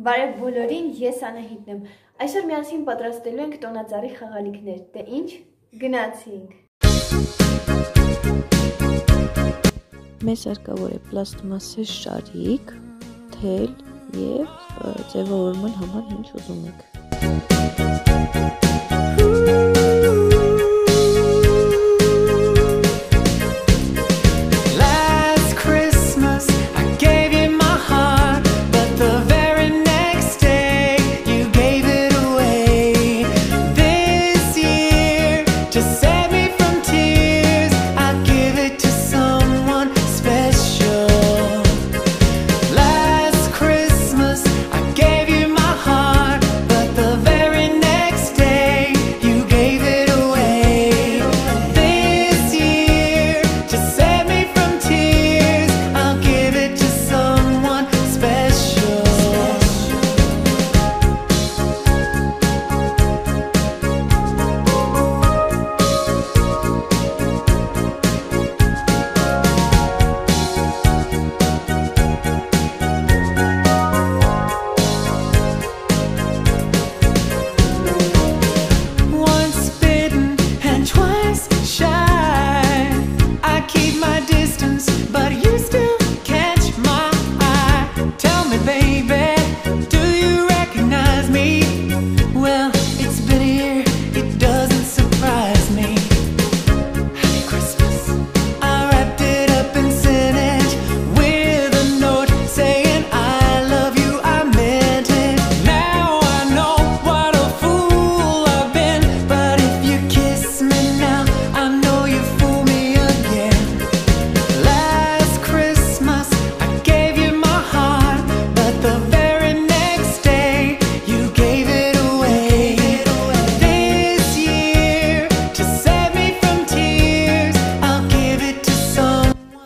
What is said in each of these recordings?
Բարև բոլորին, ես Անահիտն եմ։ Այսօր միասին պատրաստելու ենք տոնածառի խաղալիքներ։ Դե ի՞նչ, գնացինք։ Մեզ հարկավոր է պլաստմասե շարիկ, թել եւ ձևավորման համար ինչ ուզում եք։ Ooh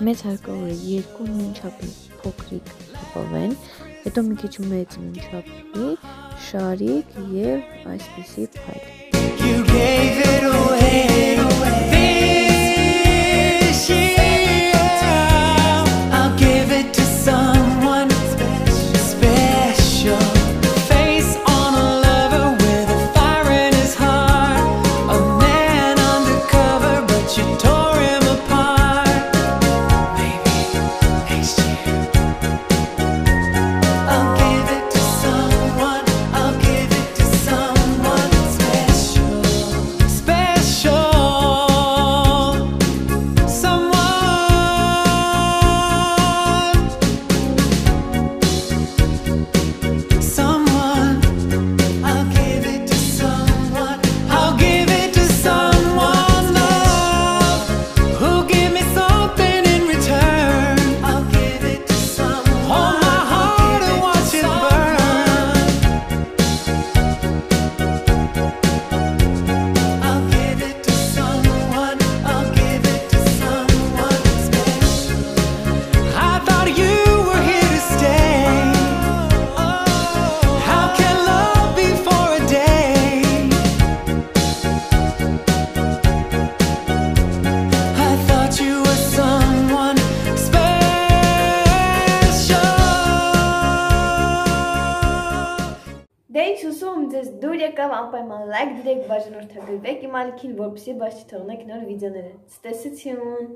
Մեզ հարկավոր է երկու նույն չափի փոքրիկ ապավեն, հետո մի քիչ մեծ նույն չափի շարիկ եւ այսպիսի փայտ։ եկավ, անպայման լայք դրեք, բաժանորդագրվեք իմ ալիքին, որպեսզի բաց չթողնեք նոր վիդեոները։ Ցտեսություն։